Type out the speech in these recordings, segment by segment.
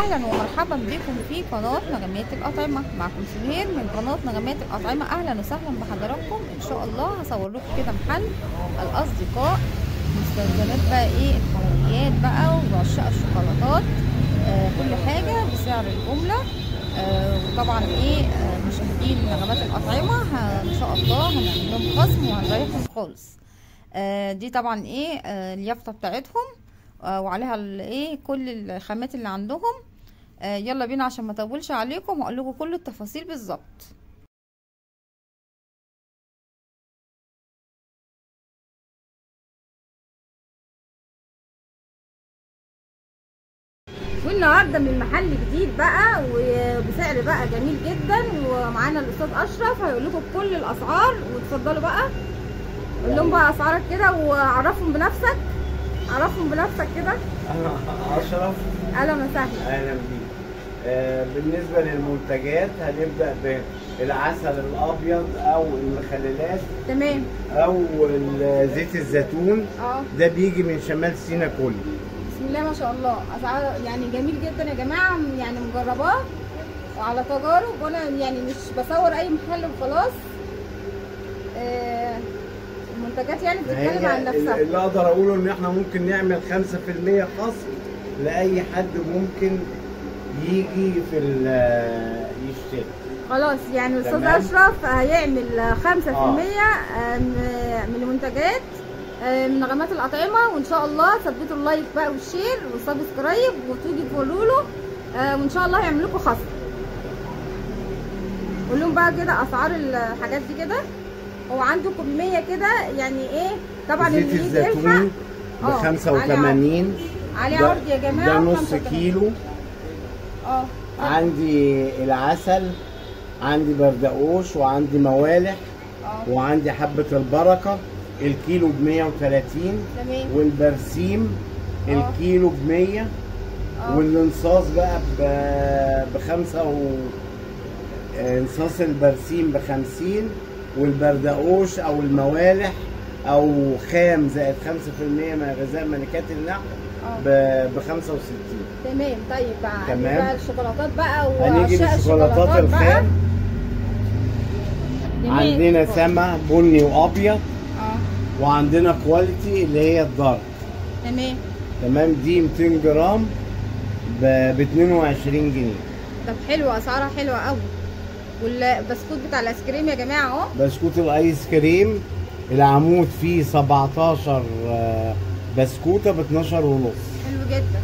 أهلا ومرحبا بكم في قناة نغمات الأطعمة. معكم سهير من قناة نغمات الأطعمة. أهلا وسهلا بحضراتكم. إن شاء الله هصور لكم كده محل الأصدقاء مستلزمات بقى إيه؟ الحلويات بقى وعشاق الشوكولاتات. آه كل حاجة بسعر الجملة. آه وطبعا إيه؟ آه مشاهدين نغمات الأطعمة إن شاء الله هنعمل لهم خصم وهنريحهم خالص. آه دي طبعا إيه؟ آه اليافطة بتاعتهم. آه وعليها ال- إيه؟ كل الخامات اللي عندهم. آه يلا بينا عشان ما اطولش عليكم واقول لكم كل التفاصيل بالظبط. والنهارده من محل جديد بقى وبسعر بقى جميل جدا ومعانا الأستاذ أشرف هيقول لكم كل الأسعار وتفضلوا بقى. قول لهم بقى أسعارك كده وعرفهم بنفسك. عرفهم بنفسك كده. أنا أشرف. أهلا وسهلا. أهلا بيك. آه، بالنسبة للمنتجات هنبدأ بالعسل الأبيض أو المخللات تمام. أو ال- زيت الزيتون. آه. ده بيجي من شمال سينا كله بسم الله ما شاء الله. أسعار يعني جميل جدا يا جماعة. يعني مجرباه وعلى تجارب. وأنا يعني مش بصور أي محل وخلاص. آه المنتجات يعني بتتكلم عن نفسها. اللي أقدر أقوله إن إحنا ممكن نعمل 5% خصم لأي حد ممكن يجي في ال- يشتري. خلاص يعني الأستاذ. أشرف هيعمل 5% آه. من المنتجات من نغمات الأطعمة وإن شاء الله ثبتوا ال like بقى وال share وال subscribe وتيجي تقولوا له آه، وإن شاء الله يعمل لكم خصم. قول لهم بقى كده أسعار الحاجات دي كده. هو عنده كمية كده يعني إيه؟ طبعا اللي يجي يلحق ب آه، 85 عليه ده- عرض يا جماعة ده نص 85. كيلو. آه. عندي العسل عندي بردقوش وعندي موالح آه. وعندي حبة البركة الكيلو ب 130 تمام. والبرسيم آه. الكيلو ب 100 آه. والانصاص بقى بخمسة و انصاص البرسيم ب 50 والبردقوش أو الموالح أو خام زائد 5% من غذاء ملكات النحل آه ب 65 تمام طيب بقى تمام. بقى الشوكولاتات بقى هنيجي وعشاق للشوكولاتات الخام. عندنا سما بني وأبيض. آه. وعندنا كواليتي اللي هي الدارك. تمام. تمام دي 200 جرام ب 22 جنيه. طب حلوة أسعارها حلوة قوي والبسكوت بتاع الآيس كريم يا جماعة أهو. بسكوت الآيس كريم. العمود فيه 17 آه، بسكوتة ب 12 ونص. حلو جدا.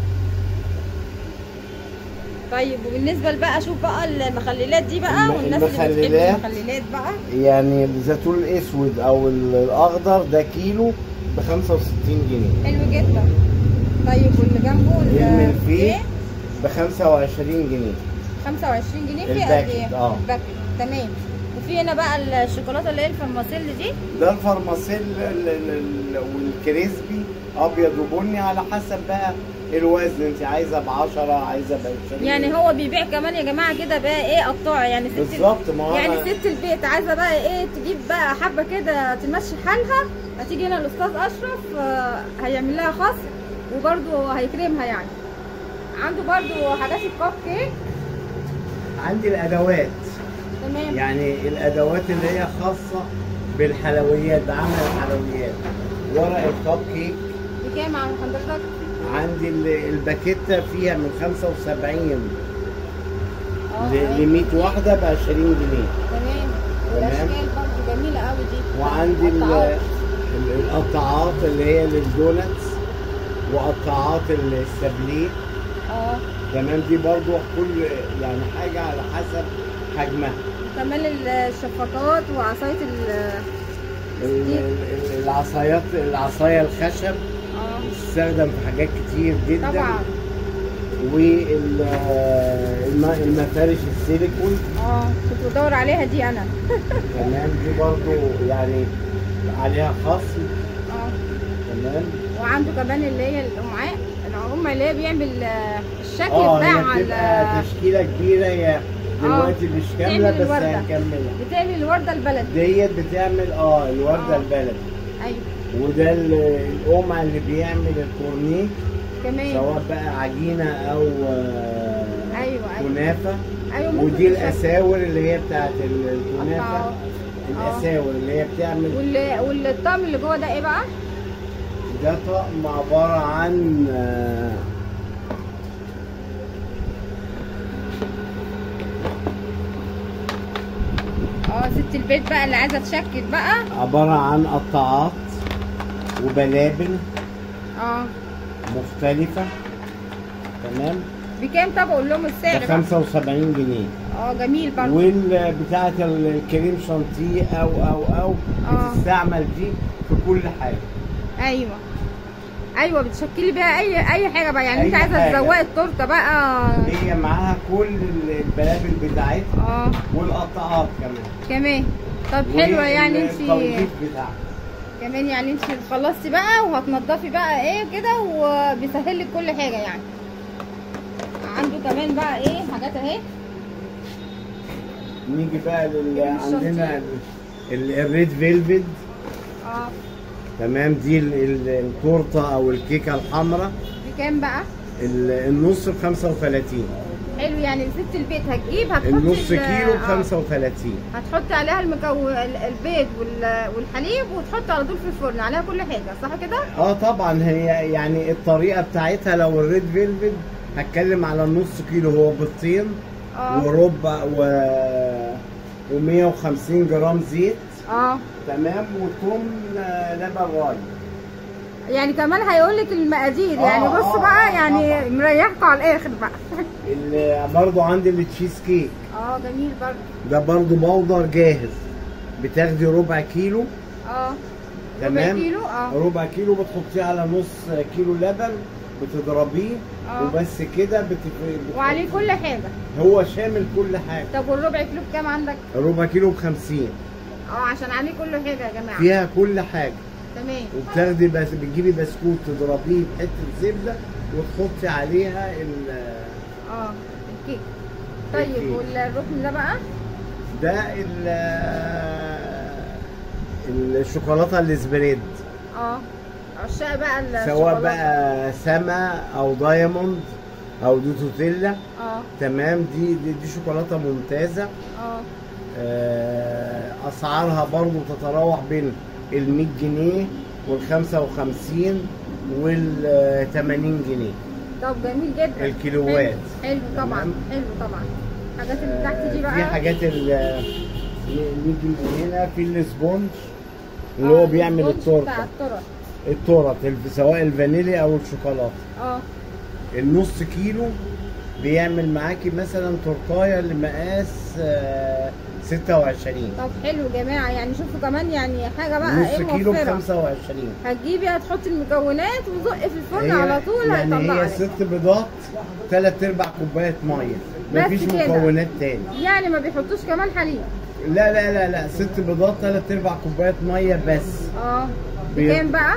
طيب وبالنسبة بقى شوف بقى المخللات دي بقى والناس اللي بتحب المخللات. بقى. يعني الزيتون الأسود أو ال- الأخضر ده كيلو ب 65 جنيه. حلو جدا. طيب واللي جنبه ال- الملفيه إيه؟ ب 25 جنيه. 25 جنيه في قد إيه؟ آه. ال packet تمام. وفي هنا بقى الشوكولاتة اللي هي ال vermicelle دي. ده ال vermicelle ال- ال- ال- وال crispy. أبيض وبني على حسب بقى الوزن. انت عايزة ب 10 عايزة ب 20 يعني هو بيبيع كمان يا جماعة كده بقى إيه قطاع. يعني ست بالظبط ما هو يعني ست البيت عايزة بقى إيه تجيب بقى حبة كده تمشي حالها. هتيجي هنا الأستاذ أشرف آه، هيعمل لها خصم وبرده هيكرمها يعني. عنده برده حاجات الكب كيك. عندي الأدوات. تمام. يعني الأدوات اللي هي خاصة بالحلويات بعمل الحلويات. ورق الكب كيك. بكام عن حضرتك؟ عندي ال- الباكيتة فيها من 75 آه ل 100 واحدة ب 20 جنيه. تمام. والأشكال برده جميلة قوي دي. وعندي القطاعات اللي هي للدونتس وقطاعات السابليه. آه. تمام. دي برضو كل يعني حاجة على حسب حجمها. كمان الشفاطات وعصاية ال ال- ال- العصايات العصاية الخشب. بتستخدم في حاجات كتير جدا. طبعا. والمفارش السيليكون. آه كنت بدور عليها دي أنا. تمام دي برضو يعني عليها خصم آه. تمام. وعنده كمان اللي هي الأمعاء. الامعاء اللي هي بيعمل آه، الشكل آه بتاع ال- تشكيلة كبيرة هي دلوقتي مش كاملة بس. هنكملها. بتعمل الوردة البلدي. ديت بتعمل آه الوردة آه. البلدي. أيوه. وده ال- القمع اللي بيعمل الكورنيش كمان سواء بقى عجينة أو آه، الكنافه أيوه. ممكن ودي تشكل. الأساور اللي هي بتاعت ال- الكنافة. الأساور اللي هي بتعمل. وال... والطقم اللي جوه ده إيه بقى؟ ده طقم عبارة عن آه، آه ست البيت بقى اللي عايزة تشكل بقى. عبارة عن قطاعات وبلابل آه. مختلفة. تمام؟ بكام طب أقول لهم ب السعر بقى. 75 جنيه. آه جميل برضه. والبتاعة الكريم شانتيه أو أو أو آه. بتستعمل دي في كل حاجة. أيوه. أيوه بتشكلي بيها أي أي حاجة بقى. يعني أنت عايزة. تزوقي التورتة بقى. هي معاها كل البلابل بتاعتها آه. والقطاعات كمان. كمان. طب حلوة يعني انت والتوظيف بتاعها. كمان يعني انت خلصتي بقى وهتنضفي بقى إيه كده وبيسهل لك كل حاجة يعني عنده كمان بقى إيه حاجات اهي نيجي بقى لل عندنا ال- الريد فيلفت آه تمام دي ال- ال- التورته أو الكيكه الحمراء بكام بقى ال- النص ب 35 حلو يعني ست البيت هتجيب هتحطي النص ال- كيلو ب آه. 35 هتحطي عليها المكون ال- البيض وال- والحليب وتحطي على طول في الفرن عليها كل حاجة صح كده؟ آه طبعا هي يعني الطريقة بتاعتها لو ال red velvet هتكلم على النص كيلو هو بيضتين آه. وربع و و150 جرام زيت. آه. تمام وتوم آه، لبن رايب يعني كمان هيقول لك المقادير آه، يعني بص آه، بقى آه، يعني مريحكوا على الآخر بقى. اللي برضو عندي التشيز كيك آه جميل برضه. ده برضو powder جاهز. بتاخدي ربع كيلو. آه. تمام؟ كيلو؟ آه. ربع كيلو بتحطيه على نص كيلو لبن بتضربيه. آه. وبس كده بت... بت- وعليه كل حاجة. هو شامل كل حاجة. طب والربع كيلو بكام عندك؟ ربع كيلو ب 50 آه عشان عليه كل حاجة يا جماعة. فيها كل حاجة. تمام. وبتاخدي بس بتجيبي بسكوت تضربيه بحتة زبدة وتحطي عليها ال آه الكيك. طيب. والركن ده بقى؟ ده ال الشوكولاتة ال spread آه. عشاق بقى الشوكولاته سواء بقى سما أو دايموند أو أو نوتيلا آه. تمام دي دي, دي شوكولاتة ممتازة. آه. آه، أسعارها برضو تتراوح بين ال 100 جنيه وال 55 وال 80 جنيه. طب جميل جدا. الكيلوات. حلو, حلو طبعا. حلو طبعا. الحاجات اللي تحت دي بقى. في حاجات ال نيجي من هنا. في ال sponge اللي آه، هو بيعمل ال sponge التورتة. التورت سواء الفانيليا أو الشوكولاتة. آه. النص كيلو بيعمل معاكي مثلا تورتاية لمقاس آه، 26 طب حلو يا جماعة يعني شوفوا كمان يعني حاجة بقى نص إيه كيلو ب موفره 25 هتجيبي هتحطي المكونات وزقي في الفرن على طول يعني هيطلع هي ست بيضات ثلاث ارباع كوبايه مية. مفيش. مكونات تاني. يعني ما بيحطوش كمان حليب. لا لا لا لا ست بيضات ثلاث ارباع كوبايه مية بس. آه. بكام بقى؟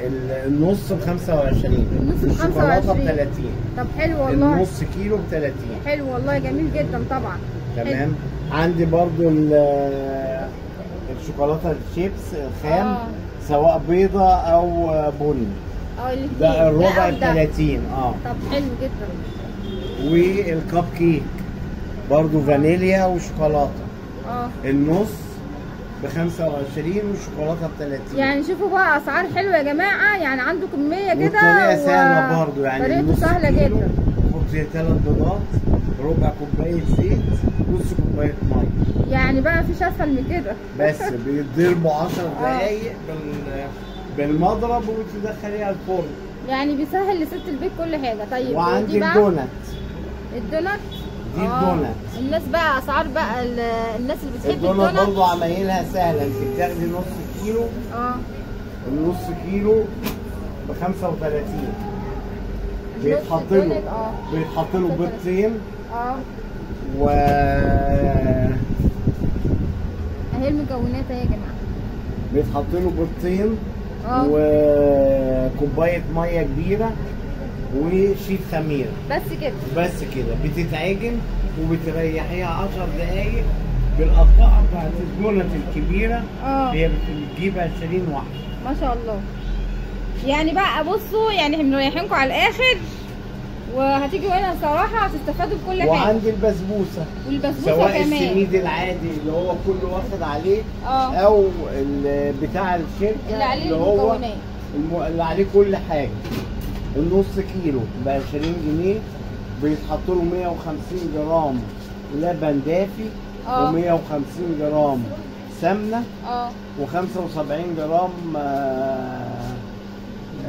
النص ب 25 النص ب الشوكولاته ب 25. 30 طب حلو والله. النص كيلو ب 30 حلو والله جميل جدا طبعا. تمام. عندي برضو ال- الشوكولاتة الشيبس الخام آه. سواء بيضة أو بني. آه الاتنين. ده الربع ب ده. 30 آه. طب حلو جدا. والكب كيك برضو فانيليا وشوكولاتة. آه. النص ب 25 والشوكولاته ب 30 يعني شوفوا بقى أسعار حلوة يا جماعة يعني عنده كمية كده والطريقة و- سهله برضو يعني طريقته سهله جدا. حطي ثلاث بيضات ربع كوباية زيت نص كوباية مية. يعني بقى مفيش أسهل من كده. بس بيتضربوا 10 آه. دقايق بال بالمضرب وتدخليها الفرن. يعني بيسهل لست البيت كل حاجة. طيب وعندي الدونات. الدونات؟ دي آه. الدونات الناس بقى أسعار بقى ال- الناس اللي بتحب الدونات الدونات برضو عمايلها سهلة انت بتاخدي نص كيلو. آه. النص كيلو ب 35 النص بيتحط له بيتحط له بيضتين. آه. و أهي المكونات أهي يا جماعة. بيتحط له بيضتين آه. وكوباية مية كبيرة. وشيت خميره بس كده. بس كده. بتتعجن وبتريحيها 10 دقايق بالقطاعه بتاعت الدونت الكبيرة. آه. هي بتجيب 20 واحدة ما شاء الله. يعني بقى بصوا يعني إحنا مريحينكم على الآخر. وهتيجوا هنا صراحة هتستفادوا بكل حاجة. وعندي البسبوسة. والبسبوسة سواء كمان. السميد العادي اللي هو كله واخد عليه آه. أو بتاع الشركة اللي عليه اللي هو الم... اللي عليه كل حاجة. النص كيلو ب 20 جنيه بيتحط له 150 جرام لبن دافي آه. و150 جرام سمنة آه. و75 جرام آه،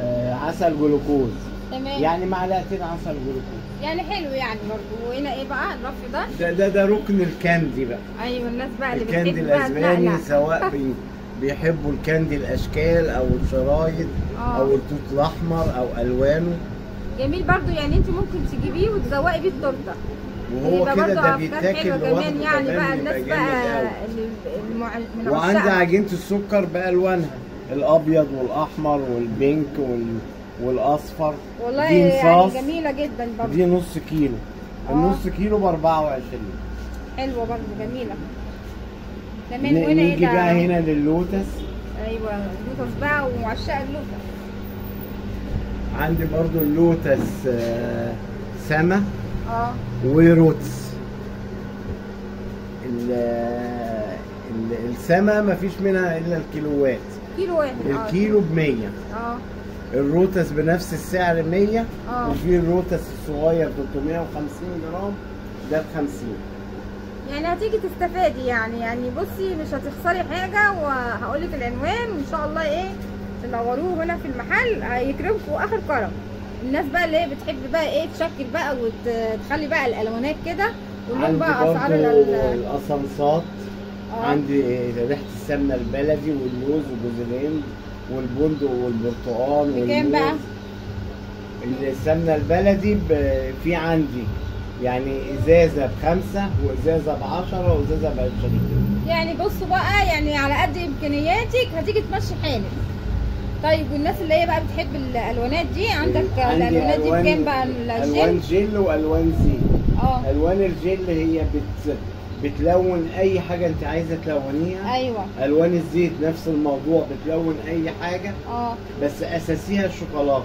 آه، عسل جلوكوز. تمام. يعني معلقتين عسل جلوكوز. يعني حلو يعني برضو. وهنا إيه بقى؟ الرف ده؟ ده ده ده ركن ال candy بقى. أيوه الناس بقى اللي ال candy الاسباني. سواء بي بيحبوا ال candy الأشكال أو الشرايط آه. أو التوت الأحمر أو ألوانه. جميل برضو يعني انت ممكن تجيبيه وتزوقي بيه التورتة. وهو كده ده بيتاكل لوحده كمان يعني بقى الناس بقى. من وعندي عجينة السكر بالوانها الأبيض والأحمر وال pink وال... والأصفر. والله دي يعني جميلة جدا برضو. دي نص كيلو. آه. النص كيلو ب 24 حلوة برضو جميلة. كمان ن- وهنا إيه نيجي بقى هنا للوتس. أيوه اللوتس بقى وعشاق اللوتس. عندي برضو اللوتس آه، سما آه. وروتس. ال- ال- السما مفيش منها إلا الكيلوات. كيلو واحد آه. الكيلو ب 100 آه. الروتس بنفس السعر 100 آه. وفي الروتس الصغير 350 جرام ده ب 50 يعني هتيجي تستفادي يعني. يعني بصي مش هتخسري حاجة وهقول لك العنوان. وان شاء الله إيه تنوروه هنا في المحل هيكرمكم آخر كرم. الناس بقى اللي هي بتحب بقى إيه تشكل بقى وتخلي بقى الألوانات كده عندي بقى أسعار برضو ال- القصنصات آه. عندي ريحة السمنة البلدي واللوز وجوز الهند والبندق والبرتقال بكام بقى؟ السمنة البلدي في عندي. يعني إزازة بخمسة وإزازة بعشرة وإزازة بعشرين. يعني بصوا بقى يعني على قد إمكانياتك هتيجي تمشي حالك. طيب والناس اللي هي بقى بتحب الألوانات دي عندك الألوانات دي بكام بقى؟ ألوان الجل جل وألوان زيت. آه. ألوان الجل هي بت بتلون أي حاجة أنت عايزة تلونيها. أيوه. ألوان الزيت نفس الموضوع بتلون أي حاجة. آه. بس أساسيها الشوكولاتة.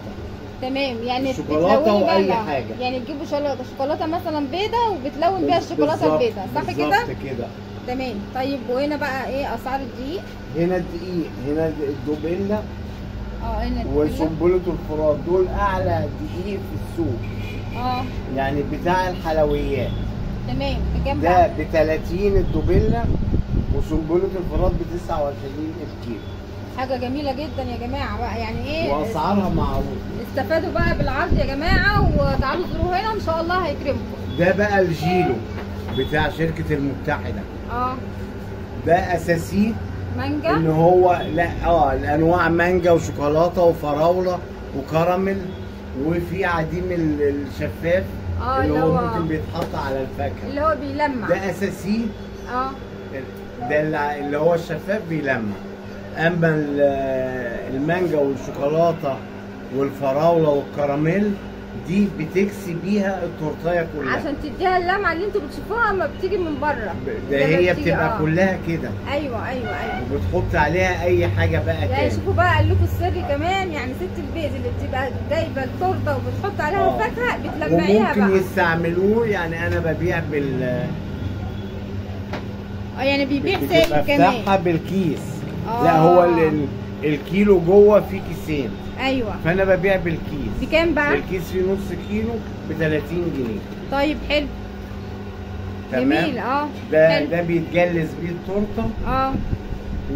تمام يعني بقى وأي لا. حاجة. يعني تجيبوا شوكولاته شوكولاتة مثلا بيضة وبتلون بيها الشوكولاتة البيضة صح كده؟ بالظبط كده. تمام. طيب وهنا بقى إيه؟ أسعار الدقيق. هنا الدقيق هنا الدوبيلا آه هنا الدقيق. وسنبلة الفرات دول أعلى دقيق في السوق. آه. يعني بتاع الحلويات. تمام. بكام ده ب 30 الدوبيلا وسنبلة الفرات ب 29 الكيلو. حاجة جميلة جدا يا جماعة. بقى يعني إيه؟ وأسعارها معروفه استفادوا بقى بالعرض يا جماعة وتعالوا زوروا هنا إن شاء الله هيكرمكم ده بقى الجيلو بتاع شركة المتحدة. آه. ده اساسيه إن مانجا هو لا آه الأنواع مانجا وشوكولاتة وفراولة وكراميل وفي عديم ال- الشفاف آه اللي هو ممكن بيتحط على الفاكهة. اللي هو بيلمع. ده اساسيه آه. ده اللي هو الشفاف بيلمع. اما ال- المانجا والشوكولاتة والفراولة والكراميل دي بتكسي بيها التورتاية كلها. عشان تديها اللمعه اللي أنتوا بتشوفوها أما بتيجي من بره. ده هي بتبقى آه. كلها كده. أيوه أيوه أيوه. وبتحط عليها أي حاجة بقى يعني تاني. شوفوا بقى قال لكم السر كمان يعني ست البيت اللي بتبقى جايبه التورتة وبتحط عليها آه. الفاكهة بتلمعيها وممكن بقى. يستعملوه يعني أنا ببيع بال آه يعني بيبيع بتبقى سائل كمان. بفتحها بالكيس. آه. لا هو ال- الكيلو جوه فيه كيسين. أيوه. فأنا ببيع بالكيس. بكام بقى؟ الكيس فيه نص كيلو ب 30 جنيه. طيب حلو. تمام. جميل آه. ده حلو. ده بيتجلس بيه التورتة. آه.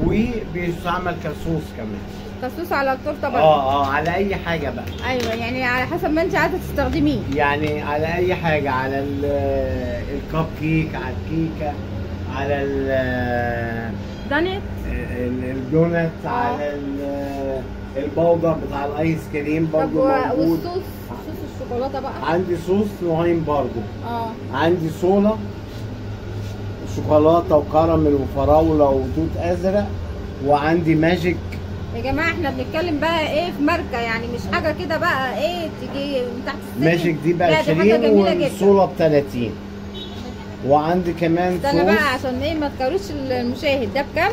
وبيستعمل كسوس كمان. خصوص على التورتة برضه آه آه على أي حاجة بقى. أيوه يعني على حسب ما أنت عايزة تستخدميه. يعني على أي حاجة على ال- الكب كيك على الكيكة على ال- دانت ال- الدونات آه. على ال- ال powder بتاع الايس كريم و- موجود. وال sauce؟ sauce الشوكولاتة بقى. عندي صوص نوعين برضو. آه. عندي صولا شوكولاتة وكراميل وفراولة وتوت أزرق وعندي ماجيك. يا جماعة إحنا بنتكلم بقى إيه في ماركة يعني مش حاجة كده بقى إيه تيجي من تحت السلم. ماجيك دي ب لا، دي حاجة 20 جميلة جدا. والصولا ب 30 وعندي كمان استنى بقى صوص. عشان إيه ما تكروش المشاهد. ده بكام؟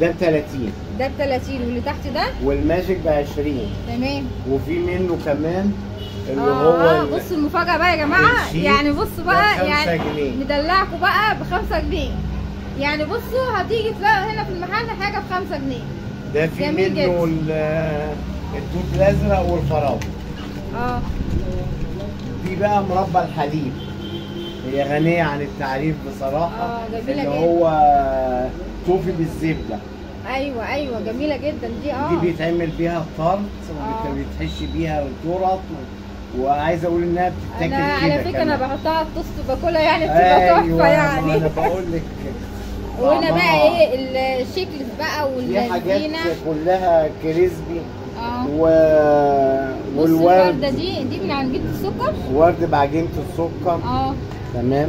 ده ب 30 ده ب 30 واللي تحت ده؟ والماجيك ب 20 تمام. وفي منه كمان اللي هو آه، ال- بصوا المفاجأة بقى يا جماعة. الشيك يعني بصوا بقى يعني جنيه. ندلعكم بقى بخمسة جنيه. يعني بصوا هتيجي تلاقوا هنا في المحل حاجة بخمسة جنيه. ده في منه التوت الأزرق والفراولة. آه. دي بقى مربى الحليب. هي غنية عن التعريف بصراحة. آه، اللي. هو toffee بالزبدة. أيوه أيوه جميلة جدا دي آه. دي بيتعمل بيها تورت آه. وبيتحشي بيها التورت و... وعايز أقول إنها بتتاكل أنا على فكرة أنا. بحطها على التوست باكلها يعني بتبقى أيوه تحفة ما يعني. أنا بقول لك وهنا بقى إيه ال sprinkles بقى دي حاجات والزينة كلها crispy. آه. و... والورد. دي دي من عجينة السكر؟ ورد بعجينة السكر. آه. تمام.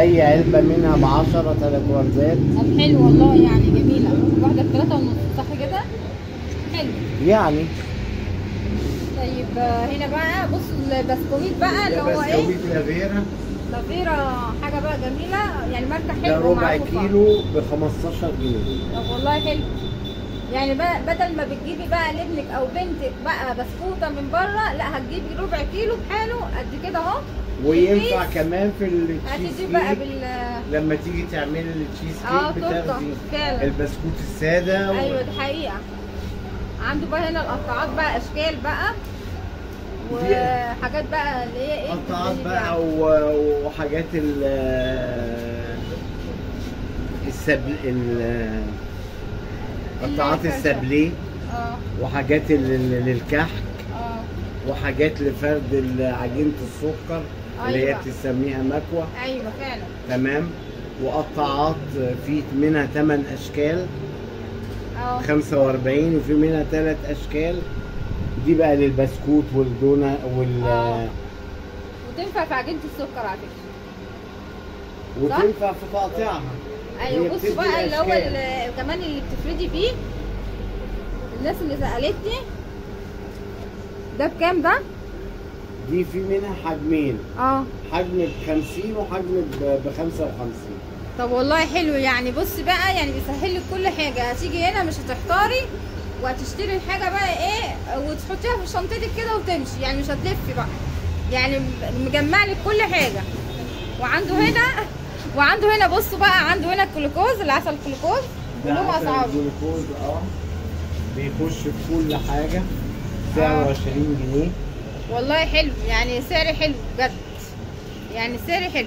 أي علبة منها ب 10 ثلاث وردات طب حلو والله يعني جميلة. واحدة بثلاثة ونص صح كده؟ حلو. يعني. طيب هنا بقى بصوا البسكويت بقى اللي ده هو إيه؟ بسكويت لافيرا لافيرا حاجة بقى جميلة. يعني ماركة ده حلوة ربع. كيلو ب 15 جنيه. طب والله حلو. يعني بقى بدل ما بتجيبي بقى لابنك أو بنتك بقى بسكوتة من بره لا هتجيبي ربع كيلو بحاله قد كده أهو. وينفع كمان في ال cheese بقى كيك بال لما تيجي تعملي التشيز كيك بتاخدي البسكوت السادة و- أيوه دي حقيقة. عنده بقى هنا القطاعات بقى أشكال بقى وحاجات بقى اللي هي إيه قطاعات بتتعمل بقى يعني. وحاجات ال السبل ال قطعات الكرشة. السبليه آه. وحاجات للكحك آه. وحاجات لفرد عجينه السكر اللي هي أيوة. بتسميها مكوى أيوه فعلا. تمام. وقطعات في منها 8 أشكال. آه. 45 وفي منها ثلاث أشكال. دي بقى للبسكوت والدونة وال آه. وتنفع في عجينة السكر على فكرة. وتنفع في تقطيعها. أيوه بتدي بقى اللي هو كمان اللي بتفردي فيه الناس اللي سألتني ده بكام ده؟ دي في منها حجمين آه. حجم ب 50 وحجم ب 55 طب والله حلو يعني. بص بقى يعني بيسهل لك كل حاجة. هتيجي هنا مش هتحتاري وهتشتري الحاجة بقى إيه وتحطيها في شنطتك كده وتمشي. يعني مش هتلفي بقى. يعني مجمع لك كل حاجة. وعنده هنا وعنده هنا بصوا بقى عنده هنا الجلوكوز العسل الجلوكوز كلهم أسعاره. الجلوكوز آه. بيخش في كل حاجة. سعره آه. 20 جنيه. والله حلو. يعني سعر حلو بجد. يعني سعر حلو.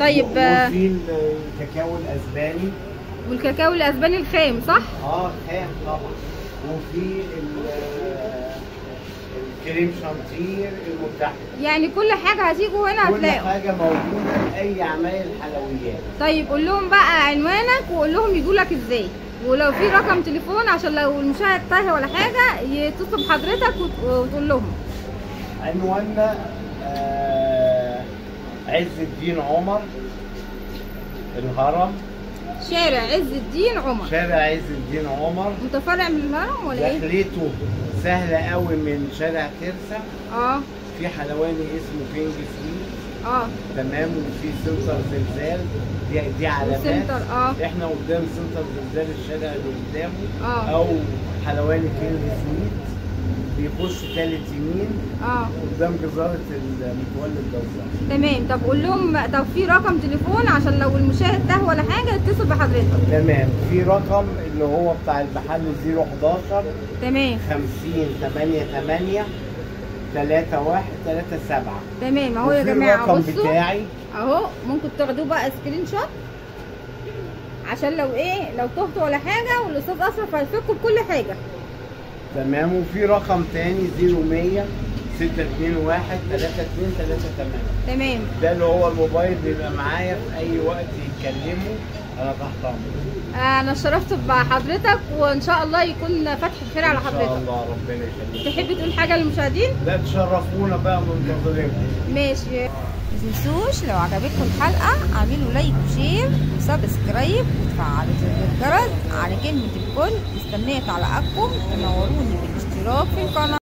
طيب آه، وفي الكاكاو الأسباني. والكاكاو الأسباني الخام صح؟ آه خام طبعا. وفي ال- الكريم شانتير المتحد يعني كل حاجة هتيجوا هنا كل هتلاقوا حاجة موجودة لأي عمايل حلويات. طيب قول لهم بقى عنوانك وقول لهم يجوا لك إزاي. ولو في رقم تليفون عشان لو المشاهد تايه ولا حاجة يتصل بحضرتك وت- وتقول لهم. عنواننا آه عز الدين عمر الهرم. شارع عز الدين عمر. شارع عز الدين عمر. متفرع من الهرم ولا إيه؟ دخلته سهلة قوي من شارع ترسا آه. في حلواني اسمه King Sweet. آه. تمام وفي center زلزال. دي, دي علامات. و center آه. إحنا قدام center زلزال الشارع اللي قدامه. آه. أو حلواني King Sweet. بيخش تالت يمين آه. قدام جزارة المتولي الجوزاء تمام. طب قول لهم طب في رقم تليفون عشان لو المشاهد تاه ولا حاجة يتصل بحضرتك. تمام. في رقم اللي هو بتاع المحل 011 تمام. 50 88 31 37 تمام. أهو يا جماعة الرقم بصوا. بتاعي. أهو ممكن تاخدوه بقى screenshot. عشان لو إيه لو تهتوا ولا حاجة والأستاذ اشرف هيفيدكوا بكل حاجة. تمام. وفي رقم تاني 0100 621 3238 تمام. ده اللي هو الموبايل بيبقى معايا في أي وقت يتكلموا. أنا تحت أمرك. أنا اتشرفت بحضرتك وإن شاء الله يكون فتح خير على إن شاء حضرتك. الله ربنا يخليك. تحب تقول حاجة للمشاهدين؟ لا تشرفونا بقى منتظرينكم ماشي. متنسوش لو عجبتكم الحلقة اعملوا like و share و subscribe وتفعلوا زر الجرس على كلمة الكل. مستنيه تعليقاتكم تنوروني بالاشتراك في القناة.